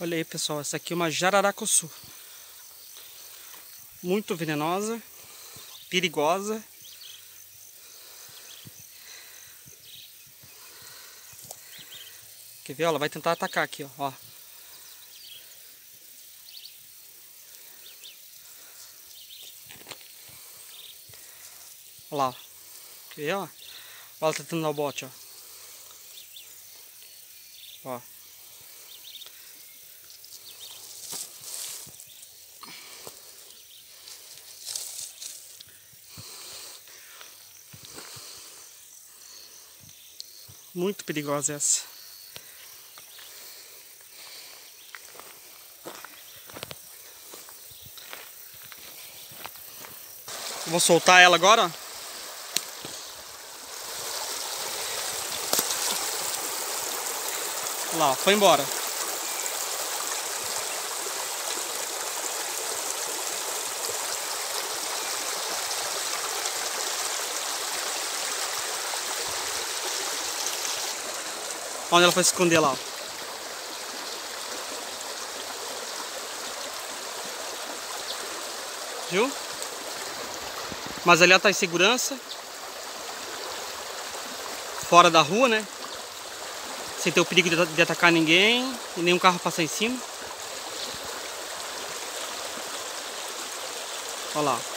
Olha aí, pessoal, essa aqui é uma jararacuçu. Muito venenosa, perigosa. Quer ver? Ela vai tentar atacar aqui, ó. Olha lá. Quer ver, ó? Olha ela tentando dar o bote, ó. Ó. Muito perigosa essa. Vou soltar ela agora. Lá, foi embora. Onde ela foi se esconder lá? Viu? Mas ali ela tá em segurança. Fora da rua, né? Sem ter o perigo de, atacar ninguém e nenhum carro passar em cima. Olha lá.